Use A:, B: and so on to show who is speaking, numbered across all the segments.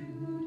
A: Ooh.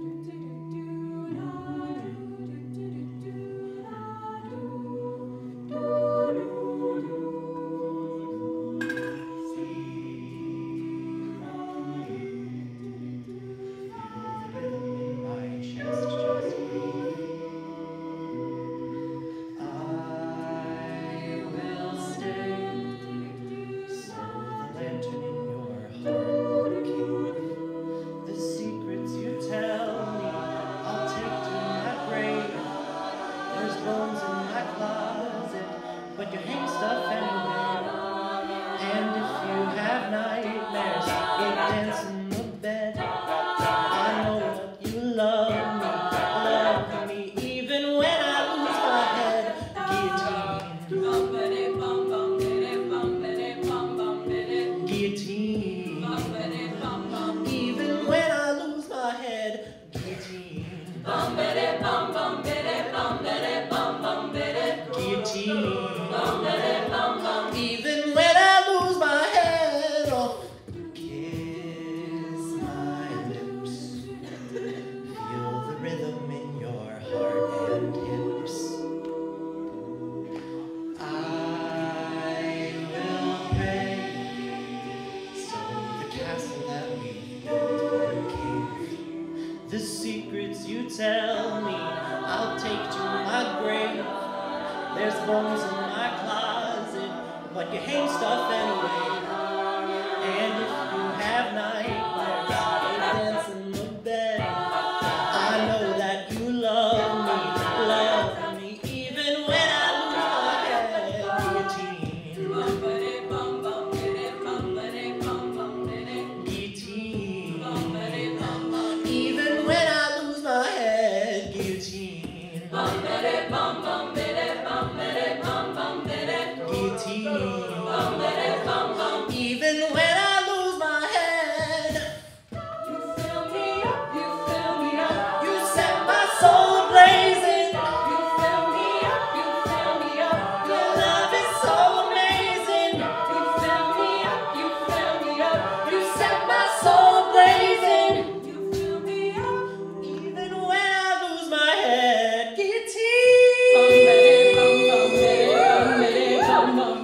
A: tell me I'll take to my grave. There's bones in my closet, but you hang stuff anyway.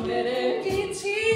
A: মেরে গেছি